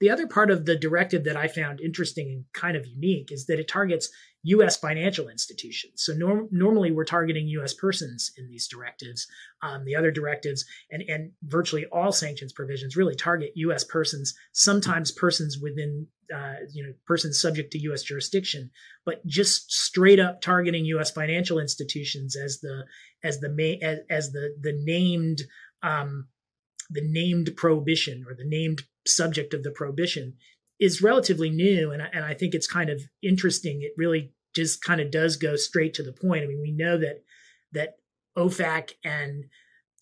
The other part of the directive that I found interesting and kind of unique is that it targets U.S. financial institutions. So norm- normally we're targeting U.S. persons in these directives. Um, the other directives and, and virtually all sanctions provisions really target U.S. persons, sometimes persons within, uh, you know, persons subject to U.S. jurisdiction, but just straight up targeting U.S. financial institutions as the as the main as, as the the named um, the named prohibition or the named subject of the prohibition is relatively new, and I, and I think it's kind of interesting. It really just kind of does go straight to the point. I mean, we know that that OFAC and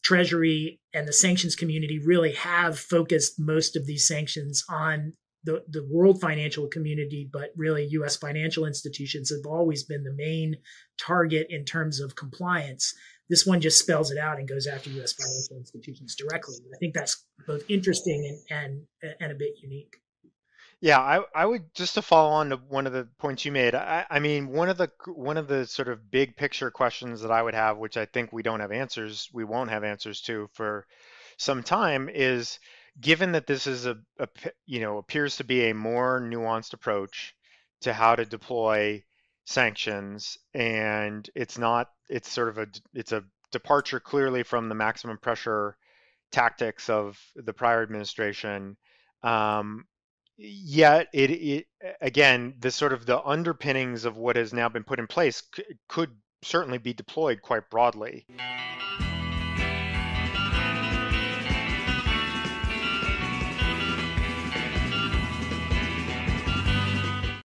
Treasury and the sanctions community really have focused most of these sanctions on the, the world financial community, but really US financial institutions have always been the main target in terms of compliance. This one just spells it out and goes after US financial institutions directly. I think that's both interesting and, and, and a bit unique. Yeah, I, I would just to follow on to one of the points you made. I, I mean, one of the one of the sort of big picture questions that I would have, which I think we don't have answers, we won't have answers to for some time, is given that this is a, a you know appears to be a more nuanced approach to how to deploy sanctions, and it's not it's sort of a it's a departure clearly from the maximum pressure tactics of the prior administration. Um, yet it, it again the sort of the underpinnings of what has now been put in place c- could certainly be deployed quite broadly